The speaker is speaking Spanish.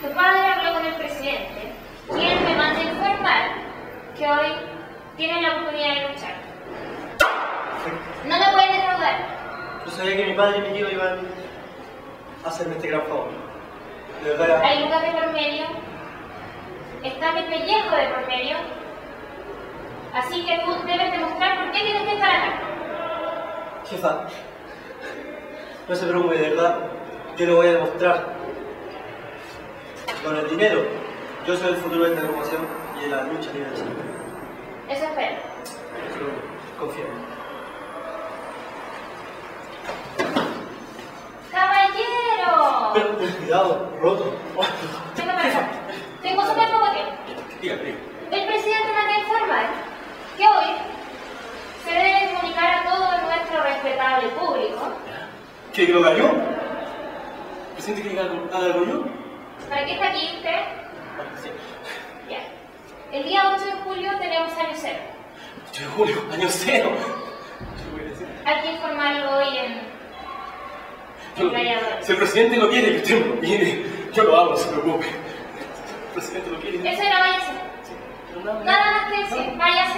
Tu padre habló con el presidente y él me manda informar que hoy tienes la oportunidad de luchar. No te puedes defraudar. Yo sabía que mi padre y mi tío iban a hacerme este gran favor. De verdad. Hay lugar de por medio. Está mi pellejo de por medio. Así que tú debes demostrar por qué Jefa, no se preocupe, de verdad, yo lo voy a demostrar. Con el dinero, yo soy el futuro de esta agrupación y de la lucha libre de Chile. Eso espero. Solo confío. ¡Caballero! Pero, pero cuidado, roto. Venga para acá. Tengo súper poco tiempo. Diga, diga. El presidente manda a informar que hoy se debe comunicar a todo nuestro respetable público ¿Quiere que lo haga yo? ¿Presidente quiere que haga algo yo? para que está aquí usted. Sí. Ya. El día 8 de julio tenemos año cero. 8 de julio, año cero. ¿Qué? Hay que informarlo hoy en, Dorada. Si el presidente no quiere que usted lo quiere, yo lo hago, no se preocupe. Si el presidente lo quiere. Eso no vaya a ser. Pero nada, Nada más que decir. Vaya